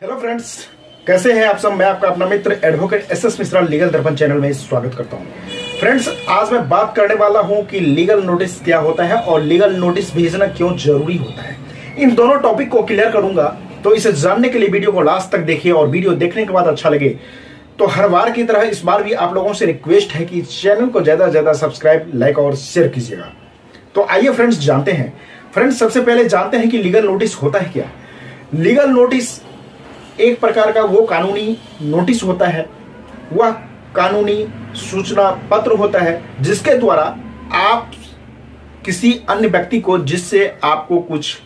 Hello friends कैसे हैं आप सब? मैं आपका अपना मित्र advocate S S Mishra legal Darpan channel में स्वागत करता हूँ। फ्रेंड्स आज मैं बात करने वाला हूँ कि लीगल नोटिस क्या होता है और लीगल नोटिस भेजना क्यों ज़रूरी होता है। इन दोनों टॉपिक को क्लियर करूँगा तो इसे जानने के लिए वीडियो को लास्ट तक देखिए और वीडियो देखने के बाद अच्छा लगे। तो हर बार की तरह इस बार भी आप लोगों से रिक्वेस्ट है कि चैनल को ज़्यादा से ज़्यादा सब्सक्राइब लाइक और शेयर कीजिएगा। तो आइए फ्रेंड्स जानते हैं। फ्रेंड्स सबसे पहले जानते हैं कि लीगल नोटिस होता है क्या। लीगल नोटिस एक प्रकार का वो कानूनी नोटिस होता है, वह कानूनी सूचना पत्र होता है, जिसके द्वारा आप किसी अन्य व्यक्ति को जिससे आपको कुछ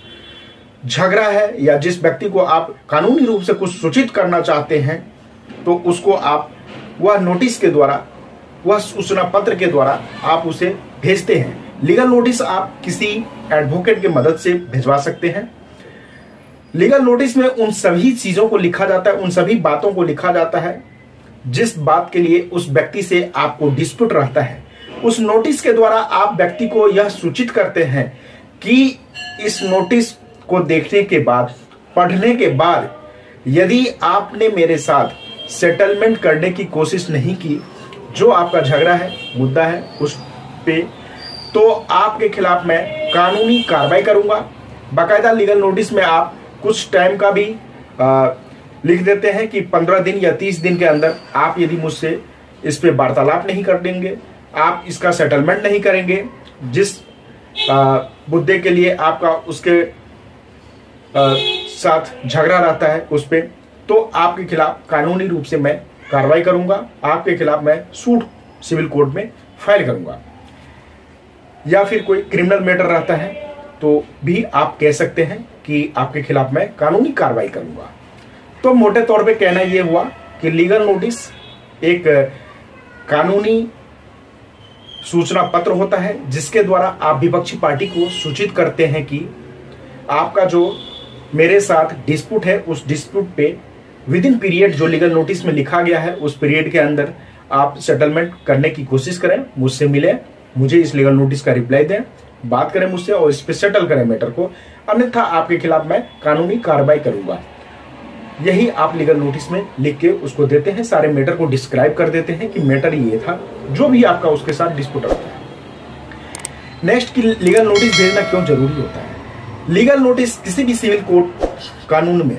झगड़ा है या जिस व्यक्ति को आप कानूनी रूप से कुछ सूचित करना चाहते हैं तो उसको आप, वह नोटिस के द्वारा, वह सूचना पत्र के द्वारा आप उसे भेजते हैं। लीगल नोटिस आप किसी एडवोकेट की मदद से भिजवा सकते हैं। लीगल नोटिस में उन सभी चीज़ों को लिखा जाता है, उन सभी बातों को लिखा जाता है, जिस बात के लिए उस व्यक्ति से आपको डिस्प्यूट रहता है। उस नोटिस के द्वारा आप व्यक्ति को यह सूचित करते हैं कि इस नोटिस को देखने के बाद, पढ़ने के बाद, यदि आपने मेरे साथ सेटलमेंट करने की कोशिश नहीं की, जो आपका झगड़ा है, मुद्दा है, उस पे तो आपके खिलाफ मैं कानूनी कार्रवाई करूँगा। बाकायदा लीगल नोटिस में आप कुछ टाइम का भी आ, लिख देते हैं कि पंद्रह दिन या तीस दिन के अंदर आप यदि मुझसे इस पर वार्तालाप नहीं कर देंगे आप इसका सेटलमेंट नहीं करेंगे जिस मुद्दे के लिए आपका उसके आ, साथ झगड़ा रहता है उस पर तो आपके खिलाफ कानूनी रूप से मैं कार्रवाई करूँगा आपके खिलाफ मैं सूट सिविल कोर्ट में फ़ाइल करूँगा। या फिर कोई क्रिमिनल मैटर रहता है तो भी आप कह सकते हैं कि आपके खिलाफ मैं कानूनी कार्रवाई करूँगा। तो मोटे तौर पे कहना यह हुआ कि लीगल नोटिस एक कानूनी सूचना पत्र होता है, जिसके द्वारा आप विपक्षी पार्टी को सूचित करते हैं कि आपका जो मेरे साथ डिस्प्यूट है, उस डिस्प्यूट पे विद इन पीरियड जो लीगल नोटिस में लिखा गया है, उस पीरियड के अंदर आप सेटलमेंट करने की कोशिश करें, मुझसे मिले, मुझे इस लीगल नोटिस का रिप्लाई दें। बात करें मुझसे और इस पर सेटल करें मैटर को। अन्यथा आपके खिलाफ मैं कानूनी कार्रवाई करूँगा। यही आप लीगल नोटिस में लिख के उसको देते हैं, सारे मैटर को डिस्क्राइब कर देते हैं कि मैटर ये था, जो भी आपका उसके साथ डिस्प्यूट रहता है। नेक्स्ट की लीगल नोटिस भेजना क्यों ज़रूरी होता है? लीगल नोटिस किसी भी सिविल कोर्ट कानून में,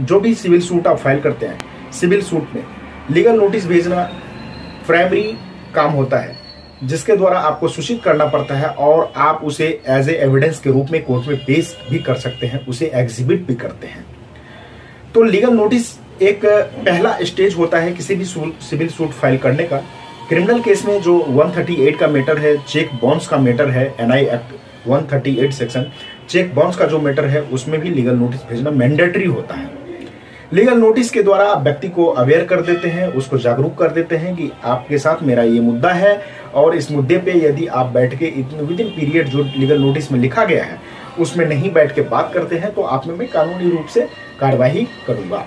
जो भी सिविल सूट आप फ़ाइल करते हैं सिविल सूट में लीगल नोटिस भेजना प्राइमरी काम होता है। जिसके द्वारा आपको सूचित करना पड़ता है और आप उसे एज ए एविडेंस के रूप में कोर्ट में पेश भी कर सकते हैं, उसे एग्जिबिट भी करते हैं। तो लीगल नोटिस एक पहला स्टेज होता है किसी भी सिविल सूट फ़ाइल करने का। क्रिमिनल केस में जो 138 का मैटर है चेक बॉन्स का मैटर है NI act 138 section cheque bounce का जो मैटर है, उसमें भी लीगल नोटिस भेजना मैंडेटरी होता है। लीगल नोटिस के द्वारा आप व्यक्ति को अवेयर कर देते हैं, उसको जागरूक कर देते हैं कि आपके साथ मेरा ये मुद्दा है और इस मुद्दे पे यदि आप बैठ के इतने विद इन पीरियड जो लीगल नोटिस में लिखा गया है, उसमें नहीं बैठ के बात करते हैं तो आप में मैं कानूनी रूप से कार्यवाही करूँगा।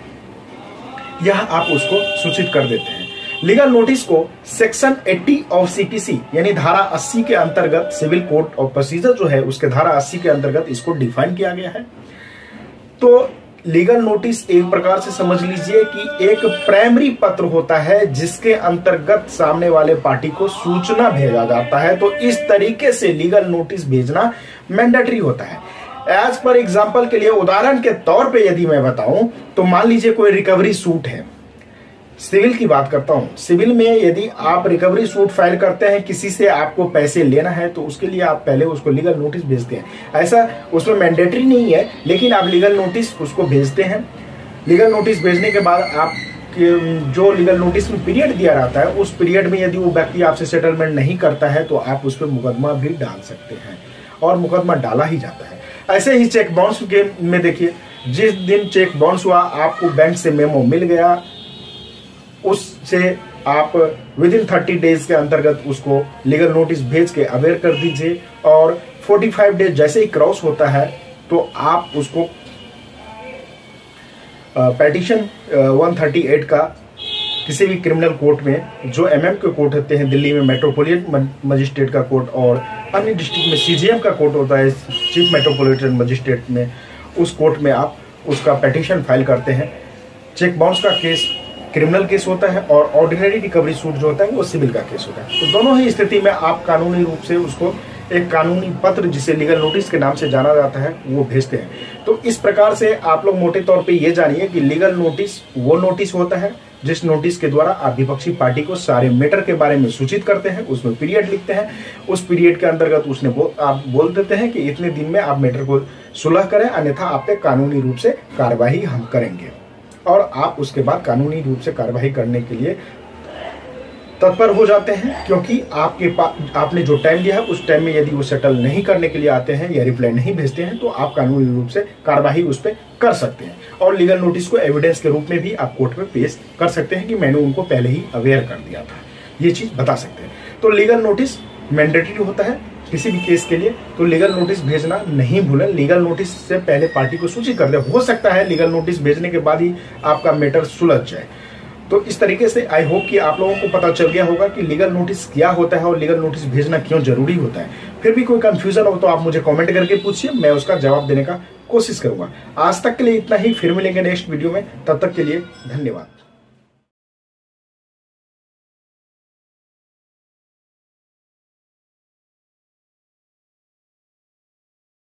यह आप उसको सूचित कर देते हैं। लीगल नोटिस को सेक्शन 80 ऑफ़ सीपीसी यानी धारा 80 के अंतर्गत सिविल कोर्ट ऑफ़ प्रोसीजर जो है, उसके धारा 80 के अंतर्गत इसको डिफाइन किया गया है। तो लीगल नोटिस एक प्रकार से समझ लीजिए कि एक प्राइमरी पत्र होता है जिसके अंतर्गत सामने वाले पार्टी को सूचना भेजा जाता है। तो इस तरीके से लीगल नोटिस भेजना मैंडेटरी होता है। एज पर एग्ज़ाम्पल के लिए उदाहरण के तौर पे यदि मैं बताऊँ तो मान लीजिए कोई रिकवरी सूट है। सिविल की बात करता हूँ। सिविल में यदि आप रिकवरी सूट फ़ाइल करते हैं, किसी से आपको पैसे लेना है तो उसके लिए आप पहले उसको लीगल नोटिस भेजते हैं। ऐसा उसमें मैंडेटरी नहीं है, लेकिन आप लीगल नोटिस उसको भेजते हैं। लीगल नोटिस भेजने के बाद आप जो लीगल नोटिस में पीरियड दिया रहता है, उस पीरियड में यदि वो व्यक्ति आपसे सेटलमेंट नहीं करता है तो आप उस पर मुकदमा भी डाल सकते हैं और मुकदमा डाला ही जाता है। ऐसे ही चेक बाउंस के में देखिए, जिस दिन चेक बाउंस हुआ, आपको बैंक से मेमो मिल गया उससे आप विद इन थर्टी डेज़ के अंतर्गत उसको लीगल नोटिस भेज के अवेयर कर दीजिए और 45 डेज़ जैसे ही क्रॉस होता है तो आप उसको पेटिशन 138 का किसी भी क्रिमिनल कोर्ट में, जो एमएम के कोर्ट होते हैं, दिल्ली में मेट्रोपोलिटन मजिस्ट्रेट का कोर्ट और अन्य डिस्ट्रिक्ट में सीजीएम का कोर्ट होता है चीफ मेट्रोपोलिटन मजिस्ट्रेट में, उस कोर्ट में आप उसका पेटिशन फ़ाइल करते हैं। चेक बाउंस का केस क्रिमिनल केस होता है और ऑर्डिनरी रिकवरी सूट जो होता है वो सिविल का केस होता है। तो दोनों ही स्थिति में आप कानूनी रूप से उसको एक कानूनी पत्र जिसे लीगल नोटिस के नाम से जाना जाता है वो भेजते हैं। तो इस प्रकार से आप लोग मोटे तौर पे ये जानिए कि लीगल नोटिस वो नोटिस होता है जिस नोटिस के द्वारा आप विपक्षी पार्टी को सारे मैटर के बारे में सूचित करते हैं उसमें पीरियड लिखते हैं। उस पीरियड के अंतर्गत उसने बो, आप बोल देते हैं कि इतने दिन में आप मैटर को सुलह करें अन्यथा आप पे कानूनी रूप से कार्यवाही हम करेंगे। और आप उसके बाद कानूनी रूप से कार्यवाही करने के लिए तत्पर हो जाते हैं, क्योंकि आपके पास आपने जो टाइम दिया है, उस टाइम में यदि वो सेटल नहीं करने के लिए आते हैं या रिप्लाई नहीं भेजते हैं तो आप कानूनी रूप से कार्रवाई उस पर कर सकते हैं। और लीगल नोटिस को एविडेंस के रूप में भी आप कोर्ट में पेश कर सकते हैं कि मैंने उनको पहले ही अवेयर कर दिया था। ये चीज़ बता सकते हैं। तो लीगल नोटिस मैंडेटरी होता है किसी भी केस के लिए तो लीगल नोटिस भेजना नहीं भूलें। लीगल नोटिस से पहले पार्टी को सूचित कर दे। हो सकता है लीगल नोटिस भेजने के बाद ही आपका मैटर सुलझ जाए। तो इस तरीके से आई होप कि आप लोगों को पता चल गया होगा कि लीगल नोटिस क्या होता है और लीगल नोटिस भेजना क्यों ज़रूरी होता है। फिर भी कोई कंफ्यूजन हो तो आप मुझे कमेंट करके पूछिए, मैं उसका जवाब देने का कोशिश करूँगा। आज तक के लिए इतना ही, फिर मिलेंगे नेक्स्ट वीडियो में। तब तक के लिए धन्यवाद।